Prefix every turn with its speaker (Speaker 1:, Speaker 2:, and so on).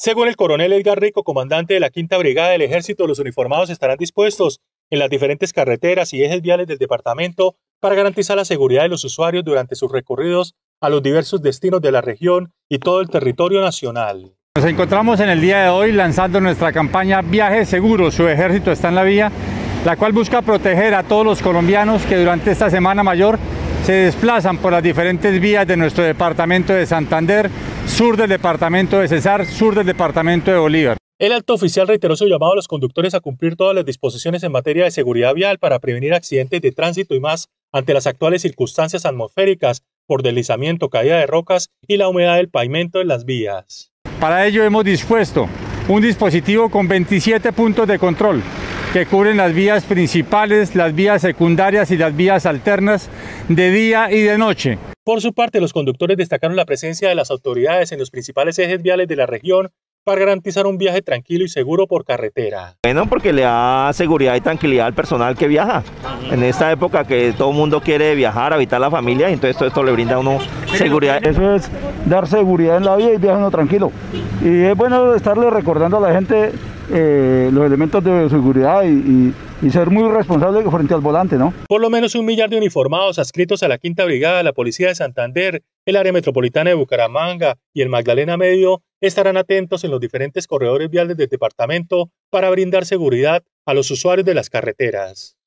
Speaker 1: Según el coronel Edgar Rico, comandante de la Quinta Brigada del Ejército, los uniformados estarán dispuestos en las diferentes carreteras y ejes viales del departamento para garantizar la seguridad de los usuarios durante sus recorridos a los diversos destinos de la región y todo el territorio nacional.
Speaker 2: Nos encontramos en el día de hoy lanzando nuestra campaña Viaje Seguro, su ejército está en la vía, la cual busca proteger a todos los colombianos que durante esta Semana Mayor se desplazan por las diferentes vías de nuestro departamento de Santander, sur del departamento de Cesar, sur del departamento de Bolívar.
Speaker 1: El alto oficial reiteró su llamado a los conductores a cumplir todas las disposiciones en materia de seguridad vial para prevenir accidentes de tránsito y más ante las actuales circunstancias atmosféricas por deslizamiento, caída de rocas y la humedad del pavimento en las vías.
Speaker 2: Para ello hemos dispuesto un dispositivo con 27 puntos de control que cubren las vías principales, las vías secundarias y las vías alternas de día y de noche.
Speaker 1: Por su parte, los conductores destacaron la presencia de las autoridades en los principales ejes viales de la región para garantizar un viaje tranquilo y seguro por carretera.
Speaker 3: Bueno, porque le da seguridad y tranquilidad al personal que viaja. En esta época que todo el mundo quiere viajar, habitar la familia, entonces todo esto le brinda a uno seguridad.
Speaker 4: Eso es dar seguridad en la vida y viajar tranquilo. Y es bueno estarle recordando a la gente eh, los elementos de seguridad y, ser muy responsable frente al volante, ¿no?
Speaker 1: Por lo menos un millar de uniformados adscritos a la Quinta Brigada, la Policía de Santander, el área metropolitana de Bucaramanga y el Magdalena Medio estarán atentos en los diferentes corredores viales del departamento para brindar seguridad a los usuarios de las carreteras.